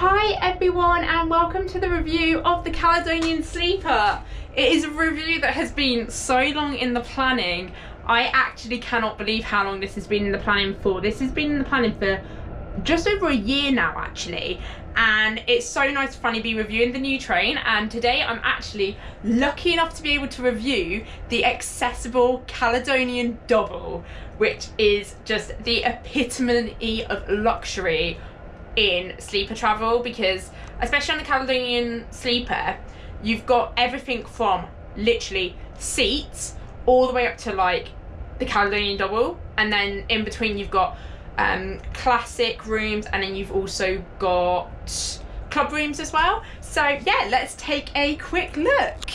Hi everyone and welcome to the review of the Caledonian Sleeper. It is a review that has been so long in the planning. I actually cannot believe how long this has been in the planning for. This has been in the planning for just over a year now actually and it's so nice to finally be reviewing the new train and today I'm actually lucky enough to be able to review the accessible Caledonian Double which is just the epitome of luxury in sleeper travel because especially on the Caledonian Sleeper you've got everything from literally seats all the way up to like the Caledonian Double and then in between you've got um, classic rooms and then you've also got club rooms as well. So yeah, let's take a quick look.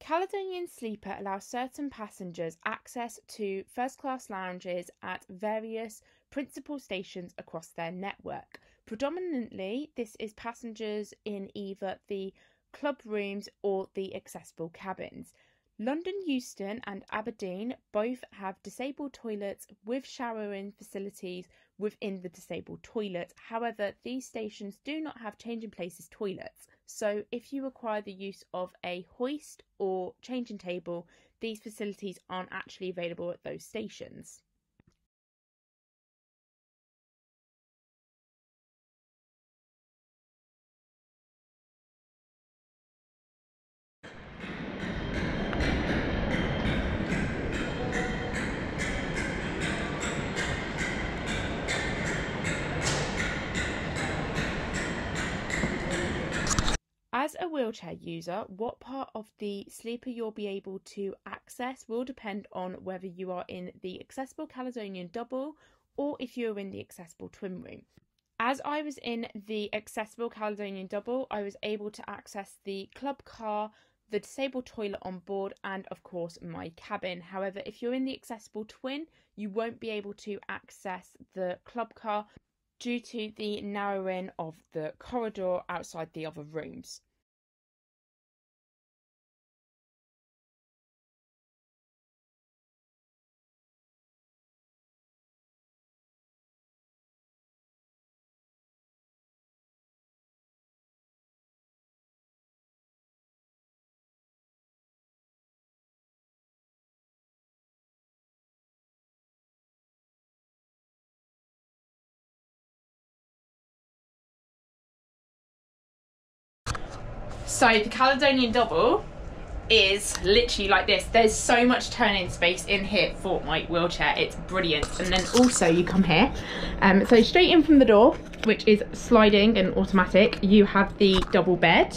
Caledonian Sleeper allows certain passengers access to first class lounges at various principal stations across their network. Predominantly, this is passengers in either the club rooms or the accessible cabins. London Euston and Aberdeen both have disabled toilets with showering facilities within the disabled toilet. However, these stations do not have changing places toilets. So, if you require the use of a hoist or changing table, these facilities aren't actually available at those stations. As a wheelchair user, what part of the sleeper you'll be able to access will depend on whether you are in the accessible Caledonian double or if you're in the accessible twin room. As I was in the accessible Caledonian double, I was able to access the club car, the disabled toilet on board, and of course my cabin. However, if you're in the accessible twin, you won't be able to access the club car due to the narrowing of the corridor outside the other rooms. So the Caledonian Double is literally like this. There's so much turning space in here for my wheelchair. It's brilliant. And then also you come here. Um, so straight in from the door, which is sliding and automatic, you have the double bed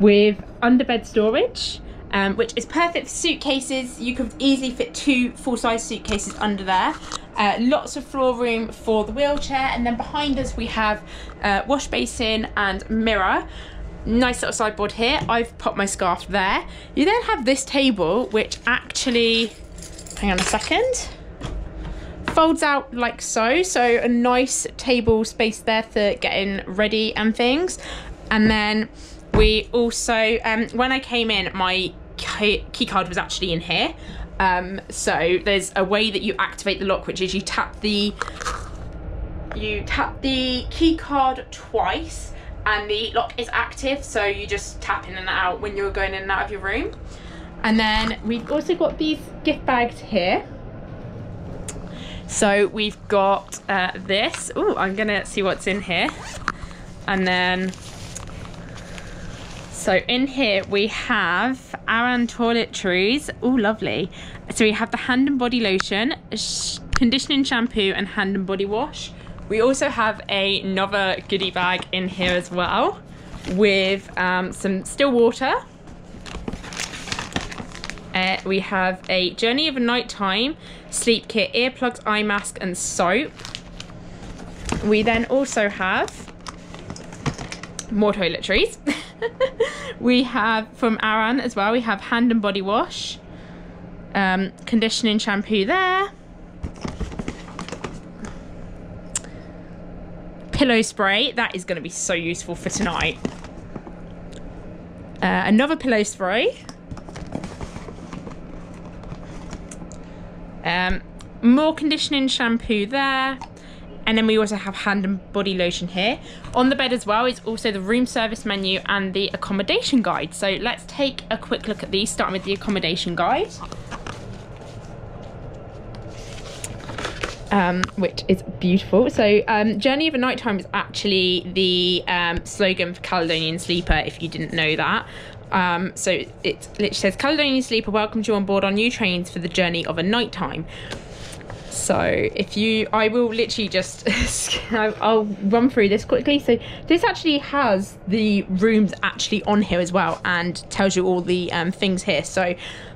with underbed storage. Um, which is perfect for suitcases. You could easily fit two full-size suitcases under there. Uh, lots of floor room for the wheelchair. And then behind us we have uh, wash basin and mirror nice little sideboard here. I've put my scarf there. You then have this table, which actually, hang on a second, folds out like so. So a nice table space there for getting ready and things. And then we also, um, when I came in, my key card was actually in here. Um, so there's a way that you activate the lock, which is you tap the you tap the key card twice and the lock is active so you just tap in and out when you're going in and out of your room. And then we've also got these gift bags here. So we've got uh, this. Oh I'm gonna see what's in here. And then so in here we have Arran toiletries. Oh lovely. So we have the hand and body lotion conditioning shampoo and hand and body wash we also have another goodie bag in here as well with um, some still water. Uh, we have a Journey of a Nighttime sleep kit, earplugs, eye mask and soap. We then also have more toiletries. we have from Arran as well, we have hand and body wash, um, conditioning shampoo there. Pillow spray. That is going to be so useful for tonight. Uh, another pillow spray. Um, more conditioning shampoo there. and then we also have hand and body lotion here. On the bed as well is also the room service menu and the accommodation guide. So let's take a quick look at these, starting with the accommodation guide. Um, which is beautiful. So, um, Journey of a Nighttime is actually the um, slogan for Caledonian Sleeper, if you didn't know that. Um, so, it literally says Caledonian Sleeper welcomes you on board our new trains for the journey of a nighttime. So if you, I will literally just, I'll run through this quickly. So this actually has the rooms actually on here as well and tells you all the um, things here. So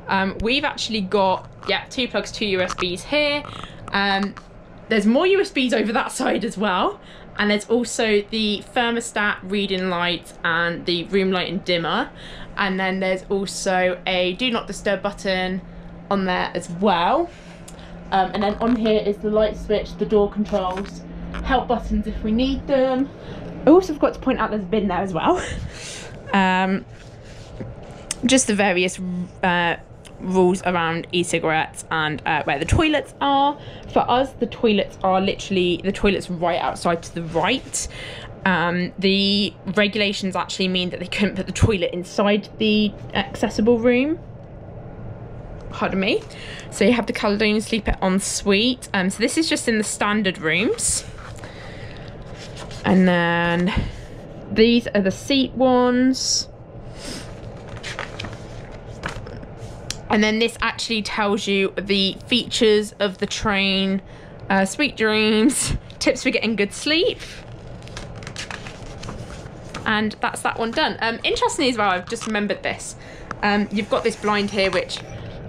um, we've actually got, yeah, two plugs, two USBs here. Um, there's more USBs over that side as well. And there's also the thermostat reading light and the room light and dimmer. And then there's also a do not disturb button on there as well. Um, and then on here is the light switch, the door controls, help buttons if we need them. I also forgot to point out there's a bin there as well. um, just the various uh, rules around e-cigarettes and uh, where the toilets are. For us, the toilets are literally the toilets right outside to the right. Um, the regulations actually mean that they couldn't put the toilet inside the accessible room pardon me. So you have the Caledonian Sleeper ensuite. Um, so this is just in the standard rooms. And then these are the seat ones. And then this actually tells you the features of the train, uh, sweet dreams, tips for getting good sleep. And that's that one done. Um, interestingly as well, I've just remembered this. Um, you've got this blind here which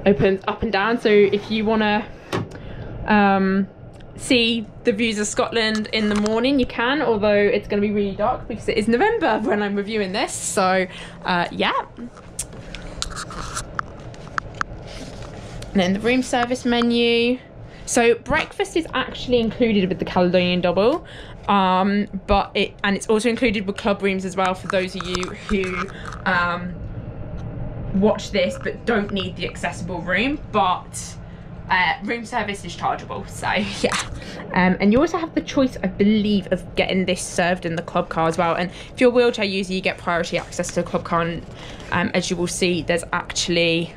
opens up and down. So if you want to um, see the views of Scotland in the morning, you can, although it's going to be really dark because it is November when I'm reviewing this. So uh, yeah. And then the room service menu. So breakfast is actually included with the Caledonian Double, um, but it and it's also included with club rooms as well for those of you who um, watch this but don't need the accessible room but uh, room service is chargeable so yeah um, and you also have the choice I believe of getting this served in the club car as well and if you're a wheelchair user you get priority access to the club car and um, as you will see there's actually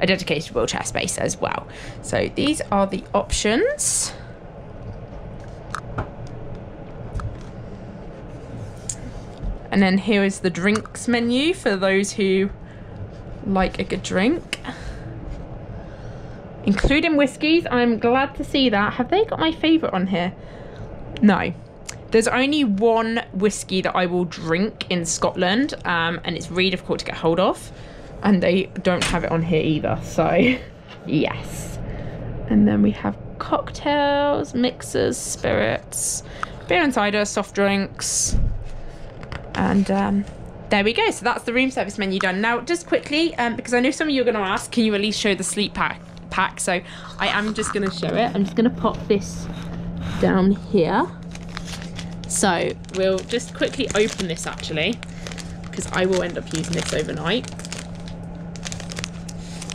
a dedicated wheelchair space as well so these are the options and then here is the drinks menu for those who like a good drink. Including whiskies, I'm glad to see that. Have they got my favourite on here? No. There's only one whiskey that I will drink in Scotland, um, and it's really difficult to get hold of. And they don't have it on here either, so yes. And then we have cocktails, mixers, spirits, beer and cider, soft drinks, and um, there we go. So that's the room service menu done. Now, just quickly, um, because I know some of you are going to ask, can you at least show the sleep pack? pack? So I am just going to show it. I'm just going to pop this down here. So we'll just quickly open this actually, because I will end up using this overnight.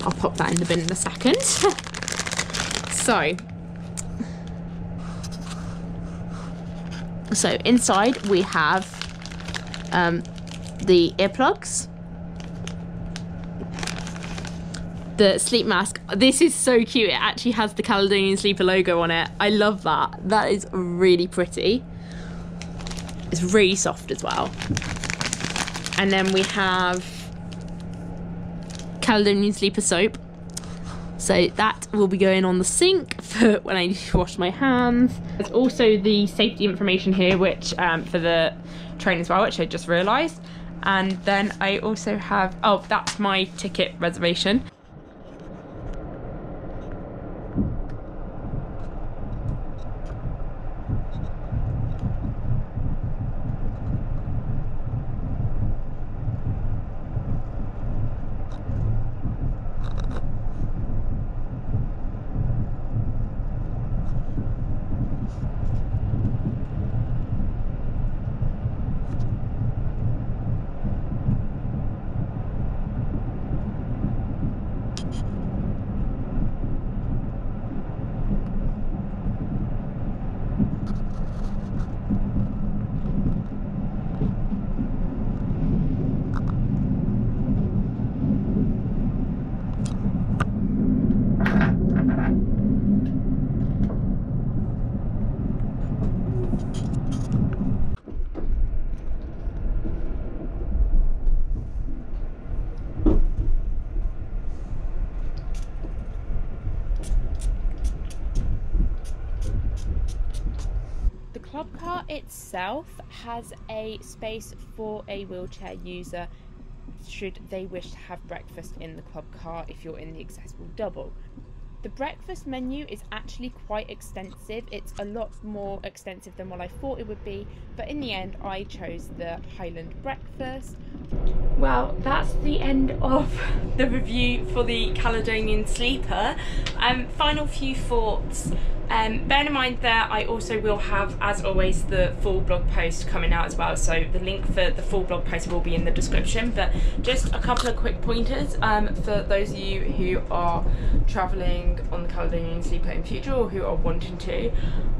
I'll pop that in the bin in a second. so, so inside we have um, the earplugs, the sleep mask. This is so cute. It actually has the Caledonian Sleeper logo on it. I love that. That is really pretty. It's really soft as well. And then we have Caledonian Sleeper soap. So that will be going on the sink for when I wash my hands. There's also the safety information here, which um, for the train as well, which I just realised and then I also have oh that's my ticket reservation itself has a space for a wheelchair user should they wish to have breakfast in the club car if you're in the accessible double. The breakfast menu is actually quite extensive. It's a lot more extensive than what I thought it would be, but in the end, I chose the Highland breakfast. Well, that's the end of the review for the Caledonian Sleeper. Um, final few thoughts. Um, bear in mind that I also will have, as always, the full blog post coming out as well. So the link for the full blog post will be in the description. But just a couple of quick pointers um, for those of you who are travelling on the Caledonian Sleeper in future or who are wanting to.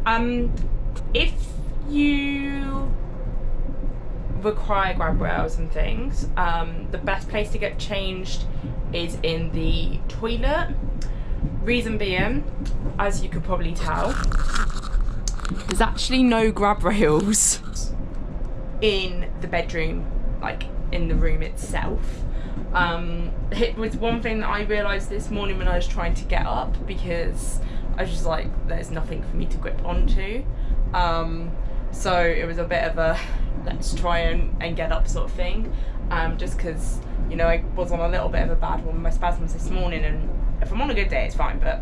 Um, if you require grab rails and things, um, the best place to get changed is in the toilet. Reason being, as you could probably tell, there's actually no grab rails in the bedroom, like in the room itself. Um, it was one thing that I realised this morning when I was trying to get up because I was just like, there's nothing for me to grip onto. Um, so it was a bit of a let's try and, and get up sort of thing. Um, just because, you know, I was on a little bit of a bad one with my spasms this morning, and if I'm on a good day, it's fine, but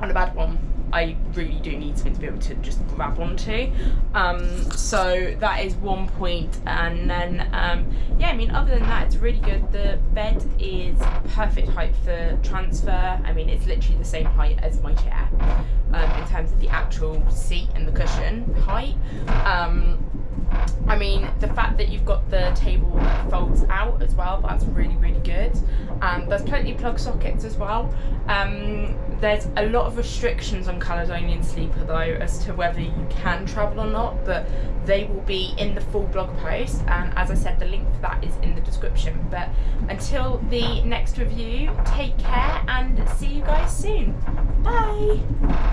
on a bad one, I really do need something to be able to just grab onto. Um, so that is one point, and then um, yeah, I mean, other than that, it's really good. The bed is perfect height for transfer. I mean, it's literally the same height as my chair um, in terms of the actual seat and the cushion height. Um, I mean, the fact that you've got the table that folds out as well, that's really, really good. And there's plenty of plug sockets as well. Um, there's a lot of restrictions on Caledonian Sleeper though as to whether you can travel or not, but they will be in the full blog post. And as I said, the link for that is in the description. But until the next review, take care and see you guys soon. Bye!